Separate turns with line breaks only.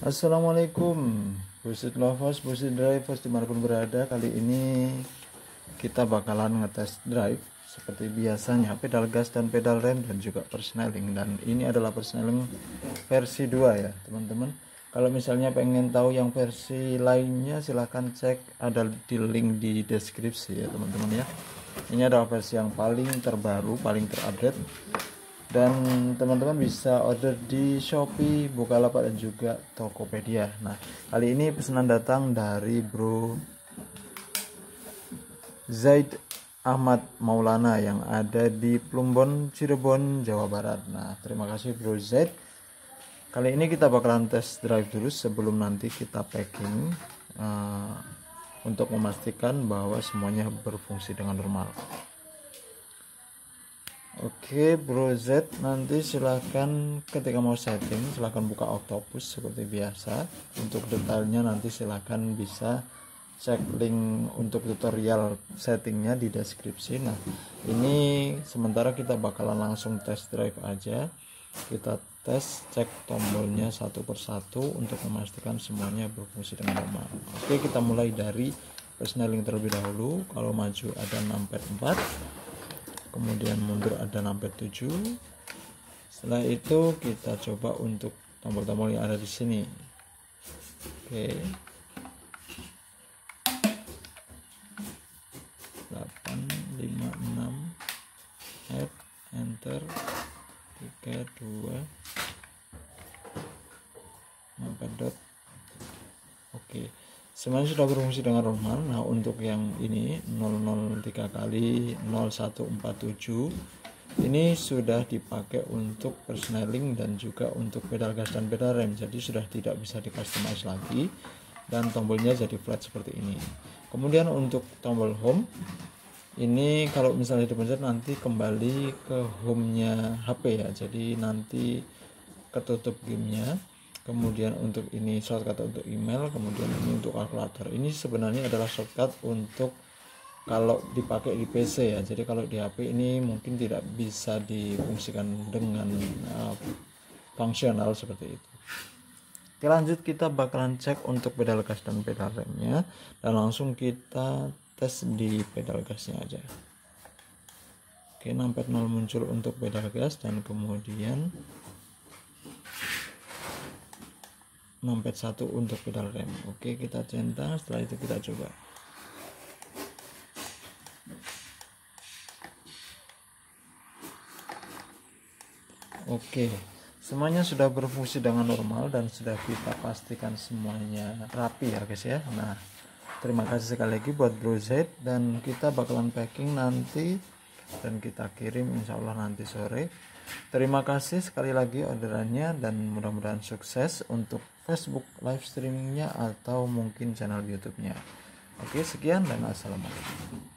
Assalamualaikum. Busit lovers, busit drivers di mana pun berada. Kali ini kita bakalan ngetes drive Seperti biasanya. Pedal gas dan pedal rem dan juga persneling. Dan ini adalah persneling versi 2 ya teman-teman. Kalau misalnya pengen tahu yang versi lainnya silahkan cek. Ada di link di deskripsi ya teman-teman ya. Ini adalah versi yang paling terbaru, paling terupdate dan teman-teman bisa order di Shopee, Bukalapak dan juga Tokopedia. Nah, kali ini pesanan datang dari Bro Zaid Ahmad Maulana yang ada di Plumbon, Cirebon, Jawa Barat. Nah, terima kasih Bro Zaid. Kali ini kita bakalan tes drive dulu sebelum nanti kita packing uh, untuk memastikan bahwa semuanya berfungsi dengan normal. Oke bro Z nanti silahkan ketika mau setting silahkan buka octopus seperti biasa. Untuk detailnya nanti silahkan bisa cek link untuk tutorial settingnya di deskripsi. Nah ini sementara kita bakalan langsung test drive aja. Kita tes cek tombolnya satu persatu untuk memastikan semuanya berfungsi dengan normal. Oke kita mulai dari persneling terlebih dahulu. Kalau maju ada 6 pad 4 kemudian mundur ada sampai 7 setelah itu kita coba untuk tombol-tombol yang ada di sini. Oke. 8 5 6 add enter. 3 2 4 dot. Oke semuanya sudah berfungsi dengan normal nah untuk yang ini 003 kali 0147 ini sudah dipakai untuk persneling dan juga untuk pedal gas dan pedal rem. Jadi sudah tidak bisa di customize lagi dan tombolnya jadi flat seperti ini. Kemudian untuk tombol home ini kalau misalnya dipencet nanti kembali ke home nya HP ya. Jadi nanti ketutup gamenya kemudian untuk ini shortcut untuk email kemudian ini untuk kalkulator. Ini sebenarnya adalah shortcut untuk kalau dipakai di PC ya. Jadi kalau di HP ini mungkin tidak bisa difungsikan dengan uh, fungsional seperti itu. Oke lanjut kita bakalan cek untuk pedal gas dan pedal remnya. Dan langsung kita tes di pedal gasnya aja. Oke nampet 0 muncul untuk pedal gas dan kemudian nompet satu untuk pedal rem. Oke kita centang. Setelah itu kita coba. Oke semuanya sudah berfungsi dengan normal dan sudah kita pastikan semuanya rapi ya guys ya. Nah terima kasih sekali lagi buat Bro Z dan kita bakalan packing nanti dan kita kirim insya Allah nanti sore terima kasih sekali lagi orderannya dan mudah-mudahan sukses untuk Facebook live streamingnya atau mungkin channel YouTube-nya. Oke, sekian dan assalamualaikum.